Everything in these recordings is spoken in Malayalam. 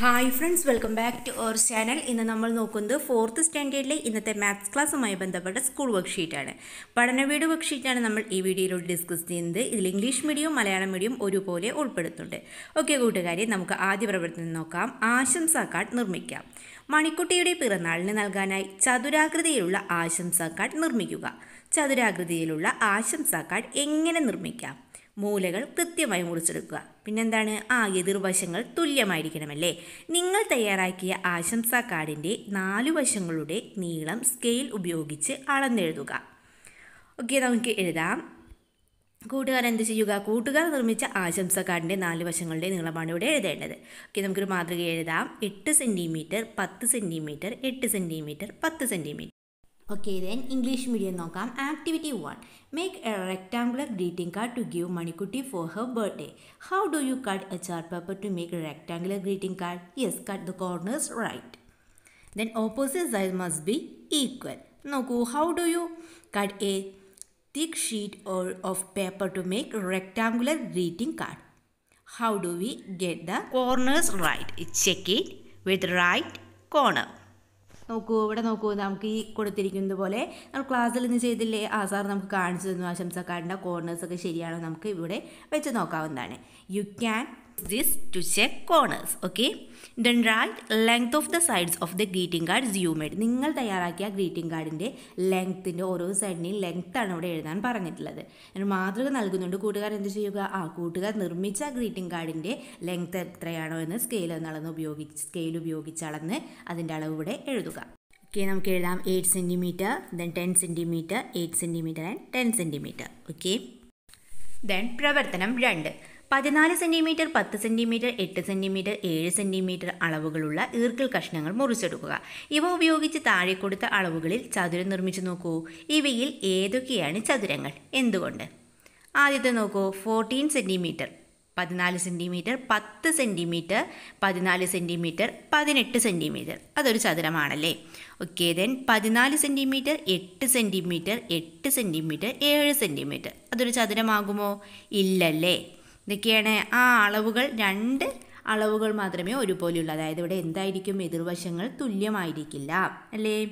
Hi friends welcome back to our channel ഇന്ന് നമ്മൾ നോക്കുന്നത് ഫോർത്ത് സ്റ്റാൻഡേർഡിലെ ഇന്നത്തെ മാത്സ് ക്ലാസ്സുമായി ബന്ധപ്പെട്ട സ്കൂൾ വർക്ക്ഷീറ്റാണ് പഠന വീട് വർക്ക്ഷീറ്റാണ് നമ്മൾ ഈ വീഡിയോയിലൂടെ ഡിസ്കസ് ചെയ്യുന്നത്. ഇതിൽ ഇംഗ്ലീഷ് മീഡിയവും മലയാളം മീഡിയം ഒരുപോലെ ഉൾപ്പെടുത്തുന്നുണ്ട് ഓക്കെ കൂട്ടുകാരെ നമുക്ക് ആദ്യ പ്രവർത്തനം നോക്കാം. ആശംസാ കാർഡ് നിർമ്മിക്കാം. മണിക്കുട്ടിയുടെ പിറന്നാളിന് നൽകാനായി ചതുരാകൃതിയിലുള്ള ആശംസാ കാർഡ് നിർമ്മിക്കുക. ചതുരാകൃതിയിലുള്ള ആശംസാ കാർഡ് എങ്ങനെ നിർമ്മിക്കാം? മൂലകൾ കൃത്യമായി മുറിച്ചെടുക്കുക. പിന്നെന്താണ്? ആ എതിർവശങ്ങൾ തുല്യമായിരിക്കണമല്ലേ? നിങ്ങൾ തയ്യാറാക്കിയ ആശംസാ കാർഡിന്റെ നാലു വശങ്ങളുടെ നീളം സ്കെയിൽ ഉപയോഗിച്ച് അളന്നെഴുതുക. ഓക്കെ നമുക്ക് എഴുതാം. കൂട്ടുകാർ എന്ത് ചെയ്യുക? കൂട്ടുകാർ നിർമ്മിച്ച ആശംസാ കാർഡിന്റെ നാല് വശങ്ങളുടെ നീളമാണ് ഇവിടെ എഴുതേണ്ടത്. ഓക്കെ നമുക്കൊരു മാതൃക എഴുതാം. എട്ട് സെന്റിമീറ്റർ പത്ത് സെന്റിമീറ്റർ എട്ട് സെന്റിമീറ്റർ പത്ത് centimetre okay then English medium നോക്കാം. Activity one make a rectangular greeting card to give Manikkutti for her birthday how do you cut a chart paper to make a rectangular greeting card yes cut the corners right then opposite side must be equal നോക്കൂ how do you cut a thick sheet or of paper to make rectangular greeting card how do we get the corners right check it with right corner നോക്കൂ ഇവിടെ നോക്കൂ നമുക്ക് ഈ കൊടുത്തിരിക്കുന്നത് പോലെ നമ്മൾ ക്ലാസ്സിൽ നിന്ന് ചെയ്തില്ലേ? ആ സാർ നമുക്ക് കാണിച്ചു തന്നു ആശംസ കോർണേഴ്സൊക്കെ ശരിയാണോ നമുക്ക് ഇവിടെ വെച്ച് നോക്കാവുന്നതാണ്. You can this to check corners. Okay. Then write length of the sides of the greeting cards you made. നിങ്ങൾ തയ്യാറാക്കിയ ഗ്രീറ്റിംഗ് കാർഡിന്റെ ലെങ്ത്തിന്റെ ഓരോ സൈഡിന്റെയും ലെങ്ത്താണ് ഇവിടെ എഴുതാൻ പറഞ്ഞിട്ടുള്ളത് മാതൃക നൽകുന്നുണ്ട് കൂട്ടുകാർ എന്ത് ചെയ്യുക ആ കൂട്ടുകാർ നിർമ്മിച്ച ഗ്രീറ്റിംഗ് കാർഡിന്റെ ലെങ്ത് എത്രയാണോ എന്ന് സ്കെയിൽ എന്നളന്ന് ഉപയോഗിച്ച് സ്കെയിൽ ഉപയോഗിച്ച് അളന്ന് അതിന്റെ അളവ് ഇവിടെ എഴുതുക ഓക്കെ നമുക്ക് എഴുതാം eight centimetre then ten centimetre eight centimetre and ten centimetre okay then പ്രവർത്തനം രണ്ട് പതിനാല് സെന്റിമീറ്റർ പത്ത് സെന്റിമീറ്റർ എട്ട് സെന്റിമീറ്റർ ഏഴ് സെന്റിമീറ്റർ അളവുകളുള്ള ഈർക്കിൾ കഷ്ണങ്ങൾ മുറിച്ചെടുക്കുക. ഇവ ഉപയോഗിച്ച് താഴെ കൊടുത്ത അളവുകളിൽ ചതുരം നിർമ്മിച്ചു നോക്കൂ. ഇവയിൽ ഏതൊക്കെയാണ് ചതുരങ്ങൾ? എന്തുകൊണ്ട്? ആദ്യത്തെ നോക്കൂ. ഫോർട്ടീൻ സെന്റിമീറ്റർ പതിനാല് സെന്റിമീറ്റർ പത്ത് സെന്റിമീറ്റർ പതിനാല് സെന്റിമീറ്റർ പതിനെട്ട് സെന്റിമീറ്റർ അതൊരു ചതുരമാണല്ലേ? ഓക്കെ ദെൻ പതിനാല് സെന്റിമീറ്റർ എട്ട് സെന്റിമീറ്റർ എട്ട് സെന്റിമീറ്റർ ഏഴ് സെന്റിമീറ്റർ അതൊരു ചതുരമാകുമോ? ഇല്ലല്ലേ. ഇതൊക്കെയാണ് ആ അളവുകൾ രണ്ട് അളവുകൾ മാത്രമേ ഒരുപോലെയുള്ളൂ. അതായത് ഇവിടെ എന്തായിരിക്കും? എതിർവശങ്ങൾ തുല്യമായിരിക്കില്ല. അല്ലേ?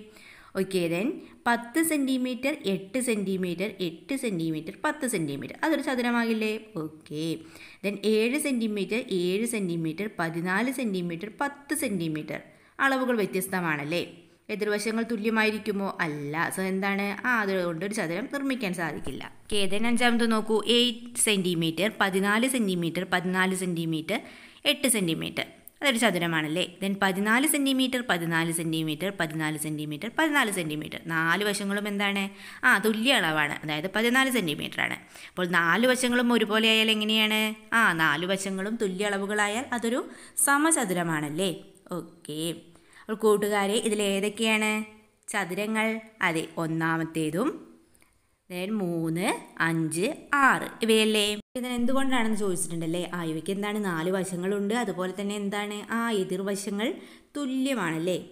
ഓക്കെ ദെൻ പത്ത് സെന്റിമീറ്റർ എട്ട് സെന്റിമീറ്റർ എട്ട് സെന്റിമീറ്റർ പത്ത് സെന്റിമീറ്റർ അതൊരു ചതുരമാകില്ലേ? ഓക്കെ ദെൻ ഏഴ് സെന്റിമീറ്റർ ഏഴ് സെന്റിമീറ്റർ പതിനാല് സെന്റിമീറ്റർ പത്ത് സെന്റിമീറ്റർ അളവുകൾ വ്യത്യസ്തമാണല്ലേ? എതിർവശങ്ങൾ തുല്യമായിരിക്കുമോ? അല്ല. സോ എന്താണ്? ആ അതുകൊണ്ട് ഒരു ചതുരം നിർമ്മിക്കാൻ സാധിക്കില്ല. ഓക്കെ അഞ്ചാമത് നോക്കൂ. എയ്റ്റ് സെന്റിമീറ്റർ പതിനാല് സെന്റിമീറ്റർ പതിനാല് സെന്റിമീറ്റർ എട്ട് സെന്റിമീറ്റർ അതൊരു ചതുരമാണല്ലേ? ദെൻ പതിനാല് സെന്റിമീറ്റർ പതിനാല് സെന്റിമീറ്റർ പതിനാല് സെന്റിമീറ്റർ പതിനാല് സെന്റിമീറ്റർ നാല് വശങ്ങളും എന്താണ്? ആ തുല്യ അളവാണ്. അതായത് പതിനാല് സെന്റിമീറ്റർ ആണ്. അപ്പോൾ നാല് വശങ്ങളും ഒരുപോലെ ആയാൽ എങ്ങനെയാണ്? ആ നാല് വശങ്ങളും തുല്യ അളവുകളായാൽ അതൊരു സമചതുരമാണല്ലേ? ഓക്കേ കൂട്ടുകാരെ ഇതിൽ ഏതൊക്കെയാണ്? ചതുരങ്ങൾ. അതെ ഒന്നാമത്തേതും ദെൻ മൂന്ന് അഞ്ച് ആറ് ഇവയല്ലേ? ഇതിന് എന്തുകൊണ്ടാണെന്ന് ചോദിച്ചിട്ടുണ്ടല്ലേ? ആ ഇവയ്ക്ക് എന്താണ്? നാല് വശങ്ങളുണ്ട്. അതുപോലെ തന്നെ എന്താണ്? ആ എതിർവശങ്ങൾ തുല്യമാണല്ലേ?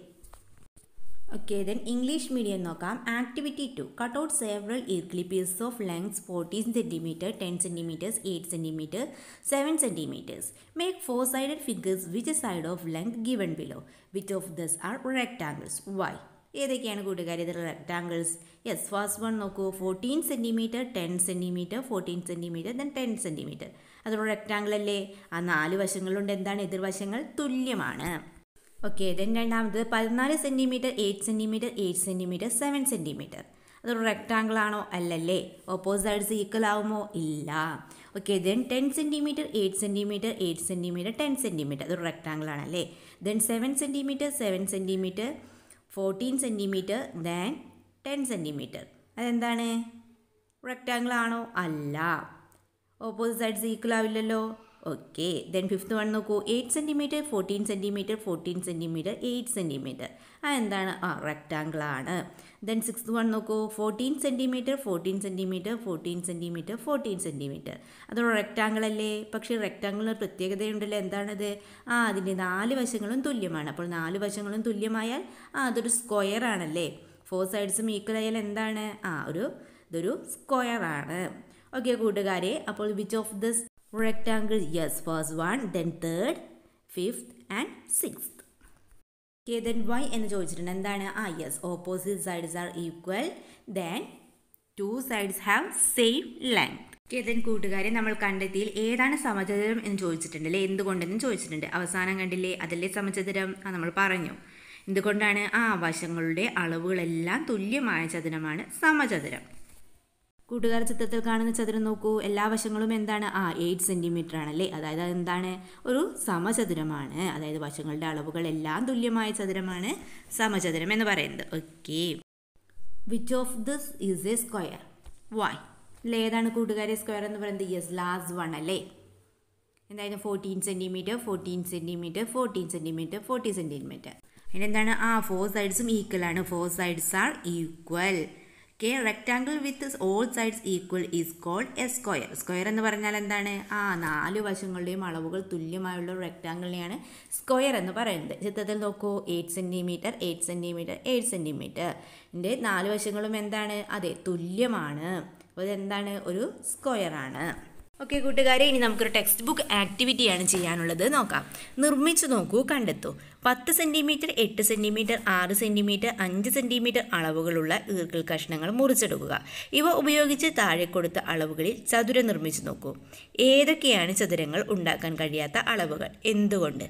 ഓക്കെ ദെൻ ഇംഗ്ലീഷ് മീഡിയം നോക്കാം. Activity two cut out several ഈർക്കിളി pieces of lengths fourteen centimetre ten centimetres eight centimetre seven centimetres make four sided figures which side of length given below which of these are rectangles why ഏതൊക്കെയാണ് കൂട്ടുകാർ ഇത് റെക്ടാങ്കിൾസ് യെസ് ഫസ്റ്റ് വൺ നോക്കൂ. Fourteen centimetre ten centimetre fourteen centimetre then ten centimetre അതൊരു റെക്ടാങ്കിൾ അല്ലേ? ആ നാല് വശങ്ങളുണ്ട്. എന്താണ്? എതിർവശങ്ങൾ തുല്യമാണ്. ഓക്കെ ദെൻ രണ്ടാമത് പതിനാല് centimetre eight centimetre eight centimetre seven centimetre അതൊരു റെക്റ്റാങ്കിൾ ആണോ? അല്ലല്ലേ. ഓപ്പോസൈഡ്സ് ഈക്വൽ ആവുമോ? ഇല്ല. Okay then ten centimetre eight centimetre eight centimetre ten centimetre അതൊരു റെക്റ്റാങ്കിൾ ആണല്ലേ then seven centimetre seven centimetre fourteen centimetre then ten centimetre അതെന്താണ്? റെക്റ്റാങ്കിൾ ആണോ? അല്ല. ഓപ്പോസിറ്റ് സൈഡ്സ് ഈക്വൽ ആവില്ലല്ലോ. ഓക്കെ ദെൻ ഫിഫ്ത്ത് വൺ നോക്കൂ. Eight centimetre fourteen centimetre fourteen centimetre eight centimetre ആ എന്താണ്? ആ റെക്റ്റാങ്കിൾ ആണ്. ദെൻ സിക്സ്ത് വൺ നോക്കൂ. Fourteen centimetre fourteen centimetre fourteen centimetre fourteen centimetre അതൊരു റെക്റ്റാങ്കിൾ അല്ലേ? പക്ഷേ റെക്റ്റാങ്കിളിന് പ്രത്യേകതയുണ്ടല്ലോ. എന്താണത്? ആ അതിന്റെ നാല് വശങ്ങളും തുല്യമാണ്. അപ്പോൾ നാല് വശങ്ങളും തുല്യമായാൽ ആ അതൊരു സ്ക്വയർ ആണല്ലേ? ഫോർ സൈഡ്സും ഈക്വൽ ആയാൽ എന്താണ്? ആ ഒരു ഇതൊരു സ്ക്വയർ ആണ്. ഓക്കെ കൂട്ടുകാരെ അപ്പോൾ which of this rectangle yes first one then third fifth and sixth. Okay then y എന്ന് ചോദിച്ചിട്ടുണ്ട്. എന്താണ്? ആ yes opposite sides are equal then two sides have same length okay then കൂട്ടുകാരെ നമ്മൾ കണ്ടെത്തിയിൽ ഏതാണ് സമചതുരം എന്ന് ചോദിച്ചിട്ടുണ്ട് അല്ലേ? എന്തുകൊണ്ടെന്ന് ചോദിച്ചിട്ടുണ്ട്. അവസാനം കണ്ടില്ലേ? അതല്ലേ സമചതുരം? ആ നമ്മൾ പറഞ്ഞു. എന്തുകൊണ്ടാണ്? ആ വശങ്ങളുടെ അളവുകളെല്ലാം തുല്യമായ ചതുരമാണ് സമചതുരം. കൂട്ടുകാർ ചിത്രത്തിൽ കാണുന്ന ചതുരം നോക്കൂ. എല്ലാ വശങ്ങളും എന്താണ്? ആ എയ്റ്റ് സെന്റിമീറ്റർ ആണല്ലേ? അതായത് എന്താണ് ഒരു സമചതുരമാണ്. അതായത് വശങ്ങളുടെ അളവുകൾ എല്ലാം തുല്യമായ ചതുരമാണ് സമചതുരം എന്ന് പറയുന്നത്. Okay which of this is a square why അല്ലേ? ഏതാണ് കൂട്ടുകാരെ സ്ക്വയർ എന്ന് പറയുന്നത്? യെസ് ലാസ്റ്റ് വൺ അല്ലേ? എന്തായിരുന്നു? Fourteen centimetre fourteen centimetre fourteen centimetre forty centimetre അതിനെന്താണ് ആ ഫോർ സൈഡ്സും ഈക്വൽ ആണ്. Four sides are equal okay rectangle with all sides equal is called a square square എന്ന് പറഞ്ഞാൽ എന്താണ്? ആ നാല് വശങ്ങളുടെയും അളവുകൾ തുല്യമായുള്ള ഒരു റെക്റ്റാങ്കിളിനെയാണ് സ്ക്വയർ എന്ന് പറയുന്നത്. ചിത്രത്തിൽ നോക്കൂ. Eight centimetre eight centimetre eight centimetre ഇതിന്റെ നാല് വശങ്ങളും എന്താണ്? അതെ തുല്യമാണ്. അപ്പോൾ ഇതെന്താണ്? ഒരു സ്ക്വയർ ആണ്. ഓക്കെ കൂട്ടുകാരെ ഇനി നമുക്കൊരു ടെക്സ്റ്റ് ബുക്ക് ആക്ടിവിറ്റിയാണ് ചെയ്യാനുള്ളത്. നോക്കാം. നിർമ്മിച്ചു നോക്കൂ കണ്ടെത്തൂ. പത്ത് സെന്റിമീറ്റർ എട്ട് സെന്റിമീറ്റർ ആറ് സെന്റിമീറ്റർ അഞ്ച് സെന്റിമീറ്റർ അളവുകളുള്ള ഈർക്കൽ കഷ്ണങ്ങൾ മുറിച്ചെടുക്കുക. ഇവ ഉപയോഗിച്ച് താഴെ കൊടുത്ത അളവുകളിൽ ചതുരം നിർമ്മിച്ചു നോക്കൂ. ഏതൊക്കെയാണ് ചതുരങ്ങൾ ഉണ്ടാക്കാൻ കഴിയാത്ത അളവുകൾ? എന്തുകൊണ്ട്?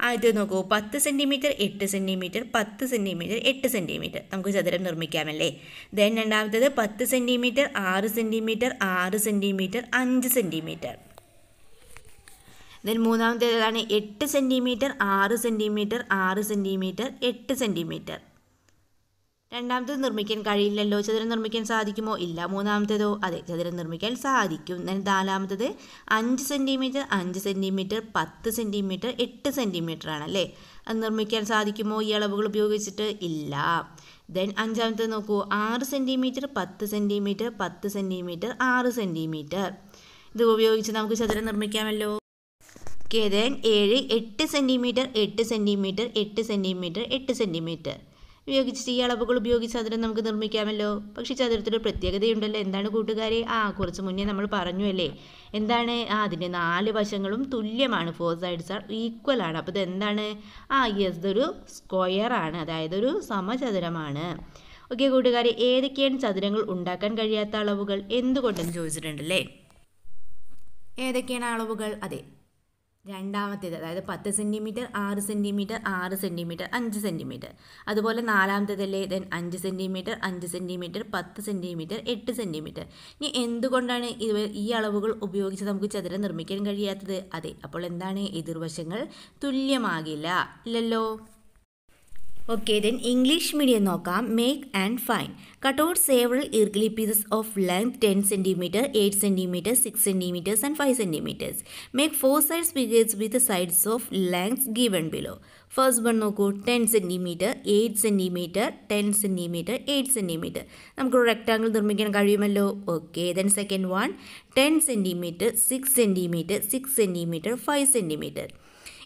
ആദ്യം നോക്കൂ. പത്ത് സെന്റിമീറ്റർ എട്ട് സെന്റിമീറ്റർ പത്ത് സെന്റിമീറ്റർ എട്ട് സെന്റിമീറ്റർ നമുക്ക് ചതുരം നിർമ്മിക്കാമല്ലേ? ദെൻ രണ്ടാമത്തത് പത്ത് സെന്റിമീറ്റർ ആറ് സെന്റിമീറ്റർ ആറ് സെന്റിമീറ്റർ അഞ്ച് സെന്റിമീറ്റർ ദെൻ മൂന്നാമത്തേതാണ് എട്ട് സെന്റിമീറ്റർ ആറ് സെന്റിമീറ്റർ ആറ് സെന്റിമീറ്റർ എട്ട് സെന്റിമീറ്റർ രണ്ടാമത്തേത് നിർമ്മിക്കാൻ കഴിയില്ലല്ലോ. ചതുരം നിർമ്മിക്കാൻ സാധിക്കുമോ? ഇല്ല. മൂന്നാമത്തേതോ? അതെ ചതുരം നിർമ്മിക്കാൻ സാധിക്കും. നാലാമത്തത് അഞ്ച് സെന്റിമീറ്റർ അഞ്ച് സെന്റിമീറ്റർ പത്ത് സെന്റിമീറ്റർ എട്ട് സെന്റിമീറ്റർ ആണല്ലേ അത് നിർമ്മിക്കാൻ സാധിക്കുമോ? ഈ അളവുകൾ ഉപയോഗിച്ചിട്ട് ഇല്ല. ദെൻ അഞ്ചാമത്തേത് നോക്കൂ. ആറ് സെന്റിമീറ്റർ പത്ത് സെന്റിമീറ്റർ പത്ത് സെന്റിമീറ്റർ ആറ് സെന്റിമീറ്റർ ഇത് ഉപയോഗിച്ച് നമുക്ക് ചതുരം നിർമ്മിക്കാമല്ലോ. ഓക്കെ ദെൻ ഏഴ് എട്ട് സെന്റിമീറ്റർ എട്ട് സെന്റിമീറ്റർ എട്ട് സെന്റിമീറ്റർ എട്ട് സെന്റിമീറ്റർ ഉപയോഗിച്ചിട്ട് ഈ അളവുകൾ ഉപയോഗിച്ച് ചതുരം നമുക്ക് നിർമ്മിക്കാമല്ലോ. പക്ഷേ ചതുരത്തിന്റെ പ്രത്യേകതയുണ്ടല്ലോ. എന്താണ് കൂട്ടുകാരെ? ആ കുറച്ച് മുന്നേ നമ്മൾ പറഞ്ഞു അല്ലേ എന്താണ്? ആ അതിന്റെ നാല് വശങ്ങളും തുല്യമാണ്. ഫോർ സൈഡ്സ് ആർ ഈക്വൽ ആണ്. അപ്പോൾ ഇതെന്താണ്? ആ യെസ് ഇതൊരു സ്ക്വയർ ആണ്. അതായത് ഒരു സമചതുരമാണ്. ഓക്കെ കൂട്ടുകാരെ ഏതൊക്കെയാണ് ചതുരങ്ങൾ ഉണ്ടാക്കാൻ കഴിയാത്ത അളവുകൾ? എന്തുകൊണ്ടെന്ന് ചോദിച്ചിട്ടുണ്ടല്ലേ? ഏതൊക്കെയാണ് അളവുകൾ? അതെ രണ്ടാമത്തേത് അതായത് പത്ത് സെന്റിമീറ്റർ ആറ് സെന്റിമീറ്റർ ആറ് സെന്റിമീറ്റർ അഞ്ച് സെന്റിമീറ്റർ അതുപോലെ നാലാമത്തേതല്ലേ? ദെൻ അഞ്ച് സെന്റിമീറ്റർ അഞ്ച് സെന്റിമീറ്റർ പത്ത് സെന്റിമീറ്റർ എട്ട് സെന്റിമീറ്റർ ഇനി എന്തുകൊണ്ടാണ് ഇത് ഈ അളവുകൾ ഉപയോഗിച്ച് നമുക്ക് ചതുരം നിർമ്മിക്കാൻ കഴിയാത്തത്? അതെ അപ്പോൾ എന്താണ് എതിർവശങ്ങൾ? തുല്യമാകില്ല ഇല്ലല്ലോ? ഓക്കെ ദെൻ ഇംഗ്ലീഷ് മീഡിയം നോക്കാം. Make and fine cut out several ഇർഗ്ലി pieces of length ten centimetre eight centimetre six centimetres and five centimetres make four sides figures with sides of length given below first one നോക്കൂ ten centimetre eight centimetre ten centimetre eight centimetre നമുക്കൊരു റെക്റ്റാങ്കിൾ നിർമ്മിക്കാൻ കഴിയുമല്ലോ? Okay then second one ten centimetre six centimetre six centimetre five centimetre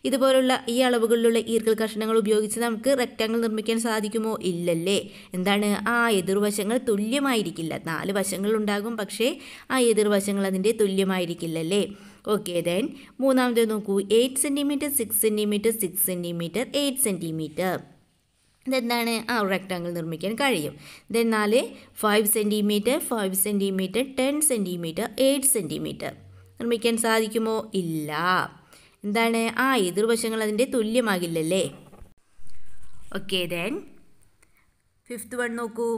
ഇതുപോലുള്ള ഈ അളവുകളിലുള്ള ഈർക്കൽ കഷ്ണങ്ങൾ ഉപയോഗിച്ച് നമുക്ക് റെക്റ്റാങ്കിൾ നിർമ്മിക്കാൻ സാധിക്കുമോ? ഇല്ലല്ലേ. എന്താണ്? ആ എതിർവശങ്ങൾ തുല്യമായിരിക്കില്ല. നാല് വശങ്ങൾ ഉണ്ടാകും പക്ഷേ ആ എതിർവശങ്ങൾ അതിന്റെ തുല്യമായിരിക്കില്ലല്ലേ. ഓക്കെ ദെൻ മൂന്നാമത് നോക്കൂ. Eight centimetre six centimetre six centimetre eight centimetre ഇതെന്താണ്? ആ റെക്റ്റാങ്കിൾ നിർമ്മിക്കാൻ കഴിയും. ദെൻ നാല് five centimetre five centimetre ten centimetre eight centimetre നിർമ്മിക്കാൻ സാധിക്കുമോ? ഇല്ല. എന്താണ്? ആ എതിർവശങ്ങൾ അതിന്റെ തുല്യമാകില്ലല്ലേ? ഓക്കെ ദെൻ ഫിഫ്ത്ത് വൺ നോക്കൂ.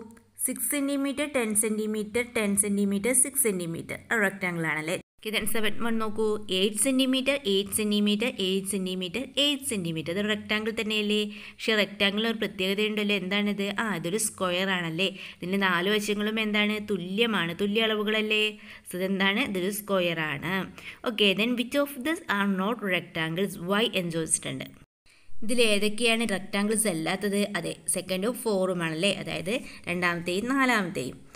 Six centimetre ten centimetre ten centimetre six centimetre rectangle ആണല്ലേ? ദെൻ സെവൻ വൺ നോക്കൂ. Eight centimetre eight centimetre eight centimetre eight centimetre ഇത് റെക്റ്റാങ്കിൾ തന്നെയല്ലേ? പക്ഷേ റെക്റ്റാങ്കിൾ ഒരു പ്രത്യേകതയുണ്ടല്ലോ. എന്താണിത്? ആ ഇതൊരു സ്ക്വയർ ആണല്ലേ. ഇതിന്റെ നാല് വശങ്ങളും എന്താണ്? തുല്യമാണ്. തുല്യ അളവുകളല്ലേ? സോ ഇതെന്താണ്? ഇതൊരു സ്ക്വയർ ആണ്. Okay then which of this are not rectangles why എന്ന് ചോദിച്ചിട്ടുണ്ട്. ഇതിൽ ഏതൊക്കെയാണ് റെക്റ്റാങ്കിൾസ് അല്ലാത്തത്? അതെ സെക്കൻഡും ഫോറുമാണല്ലേ അതായത് രണ്ടാമത്തെയും നാലാമത്തെയും.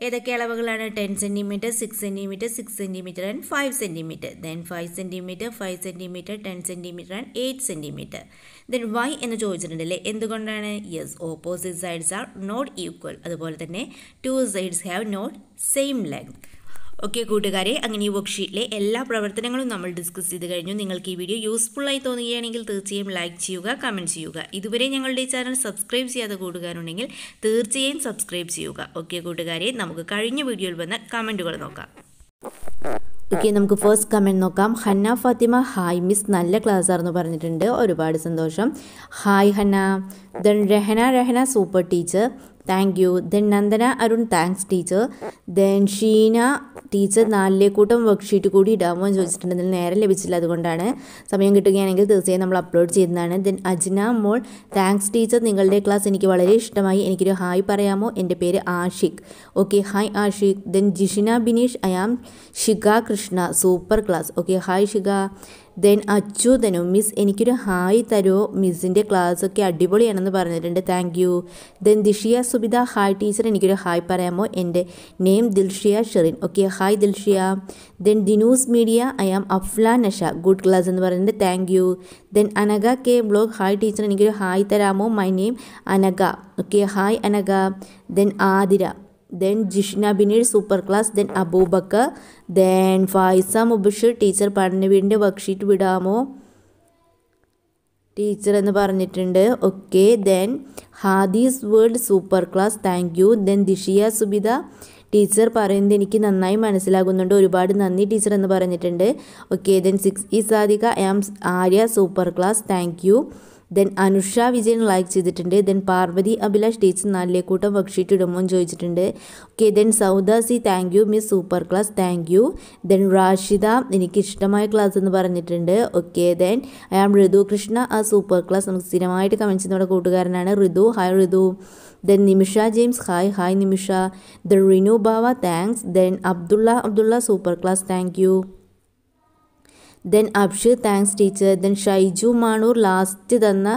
ഏതൊക്കെ അളവുകളാണ് ten centimetre six centimetre six centimetre and five centimetre then five centimetre five centimetre ten centimetre and eight centimetre then why എന്ന് ചോദിച്ചിട്ടുണ്ടല്ലേ? എന്തുകൊണ്ടാണ്? Yes opposite sides are not equal അതുപോലെ തന്നെ two sides have not same length okay കൂട്ടുകാരെ അങ്ങനെ ഈ വർക്ക്ഷീറ്റിലെ എല്ലാ പ്രവർത്തനങ്ങളും നമ്മൾ ഡിസ്കസ് ചെയ്ത് കഴിഞ്ഞു. നിങ്ങൾക്ക് ഈ വീഡിയോ യൂസ്ഫുള്ളായി തോന്നുകയാണെങ്കിൽ തീർച്ചയായും ലൈക്ക് ചെയ്യുക കമന്റ് ചെയ്യുക. ഇതുവരെ ഞങ്ങളുടെ ചാനൽ സബ്സ്ക്രൈബ് ചെയ്യാതെ കൂട്ടുകാരുണ്ടെങ്കിൽ തീർച്ചയായും സബ്സ്ക്രൈബ് ചെയ്യുക. ഓക്കെ കൂട്ടുകാരെ നമുക്ക് കഴിഞ്ഞ വീഡിയോയിൽ വന്ന കമന്റുകൾ നോക്കാം. ഓക്കെ നമുക്ക് ഫസ്റ്റ് കമന്റ് നോക്കാം. ഹന്ന ഫാത്തിമ ഹായ് മിസ് നല്ല ക്ലാസ് ആണെന്ന് പറഞ്ഞിട്ടുണ്ട്. ഒരുപാട് സന്തോഷം. Hi Hanna. Then Rahana Rahana super teacher thank you. Then Nandana Arun thanks teacher. Then Sheena teacher നാലിലെ കൂട്ടം വർക്ക്ഷീറ്റ് കൂടി ഇടാമോ എന്ന് ചോദിച്ചിട്ടുണ്ട്. ഇതിൽ നേരം ലഭിച്ചില്ല അതുകൊണ്ടാണ്. സമയം കിട്ടുകയാണെങ്കിൽ തീർച്ചയായും നമ്മൾ അപ്ലോഡ് ചെയ്യുന്നതാണ് ദെൻ അജ്ന മോൾ താങ്ക്സ് ടീച്ചർ. നിങ്ങളുടെ ക്ലാസ് എനിക്ക് വളരെ ഇഷ്ടമായി. എനിക്കൊരു ഹായ് പറയാമോ? എന്റെ പേര് Ashiq. Okay hi Ashiq. Then Jishina Bineesh I am Shika Krishna super class okay hi Shika then അച്യുതനു miss എനിക്കൊരു ഹായ് തരുമോ മിസ്സിന്റെ ക്ലാസ്സൊക്കെ അടിപൊളിയാണെന്ന് പറഞ്ഞിട്ടുണ്ട്. Thank you. Then Dishiya Subitha hi teacher എനിക്കൊരു ഹായ് പറയാമോ? എന്റെ name Dilshiya Sherin. Okay hi Dilshiya. Then Dinoos media I am Afla Nasha. Good class എന്ന് പറഞ്ഞിട്ടുണ്ട്. Thank you. Then Anagha K blog hi teacher എനിക്കൊരു ഹായ് തരാമോ? My name Anagha. Okay hi Anagha. Then Athira. Then Jishna Bineer super class then Abubakar then Fayisa Mubashir teacher പഠന വീടിന്റെ വർക്ക്ഷീറ്റ് വിടാമോ? ടീച്ചർ എന്ന് പറഞ്ഞിട്ടുണ്ട്. Okay then Hadees world super class thank you then Dishiya Subitha teacher പറയുന്നത് എനിക്ക് നന്നായി മനസ്സിലാകുന്നുണ്ട്. ഒരുപാട് നന്ദി ടീച്ചർ എന്ന് പറഞ്ഞിട്ടുണ്ട്. ഓക്കെ ദെൻ സിക്സ് ഈ Sadhika I am Arya super class thank you then Anusha Vijayan like ചെയ്തിട്ടുണ്ട്. ദെൻ പാർവതി അഭിലാഷ് ടീച്ചർ നാലിലേക്കൂട്ടം കൂട്ടം വർക്ക്ഷീറ്റ് ഇടുമോ എന്ന് ചോദിച്ചിട്ടുണ്ട്. Okay then Sauda C thank you miss super class thank you then Rashida എനിക്ക് ഇഷ്ടമായ ക്ലാസ് എന്ന് പറഞ്ഞിട്ടുണ്ട്. Okay then I am Rithu Krishna ആ സൂപ്പർ ക്ലാസ് നമുക്ക് സ്ഥിരമായിട്ട് കമൻസ് നമ്മുടെ കൂട്ടുകാരനാണ് Rithu hi Rithu then Nimisha James hi hi Nimisha then Rinu Bava thanks then Abdulla Abdulla super class thank you then Abshu thanks teacher then Shaiju Manoor last തന്ന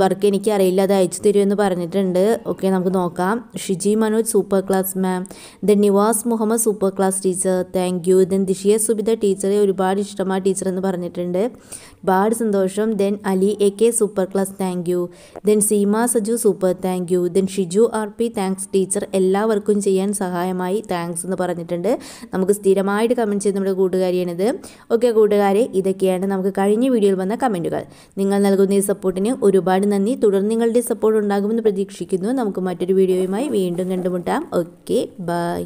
വർക്ക് എനിക്ക് അറിയില്ല അത് അയച്ചു തരുമെന്ന് പറഞ്ഞിട്ടുണ്ട്. ഓക്കെ നമുക്ക് നോക്കാം. Shiji Manoj super class ma'am then Nivas Muhammad super class teacher thank you then Dishiya Subitha ടീച്ചറെ ഒരുപാട് ഇഷ്ടമായ ടീച്ചർ എന്ന് പറഞ്ഞിട്ടുണ്ട്. ഒരുപാട് സന്തോഷം. Then Ali A K super class thank you then Seema Saju super thank you then Shiju R P thanks teacher എല്ലാവർക്കും ചെയ്യാൻ സഹായമായി താങ്ക്സ് എന്ന് പറഞ്ഞിട്ടുണ്ട്. നമുക്ക് സ്ഥിരമായിട്ട് കമന്റ് ചെയ്ത് നമ്മുടെ കൂട്ടുകാരിയാണിത്. ഓക്കെ കൂട്ടുകാരെ ഇതൊക്കെയാണ് നമുക്ക് കഴിഞ്ഞ വീഡിയോയിൽ വന്ന കമന്റുകൾ നിങ്ങൾ നൽകുന്ന ഈ സപ്പോർട്ടിന് ഒരുപാട് നന്ദി. തുടർന്ന് നിങ്ങളുടെ സപ്പോർട്ട് ഉണ്ടാകുമെന്ന് പ്രതീക്ഷിക്കുന്നു. നമുക്ക് മറ്റൊരു വീഡിയോയുമായി വീണ്ടും കണ്ടുമുട്ടാം. Okay bye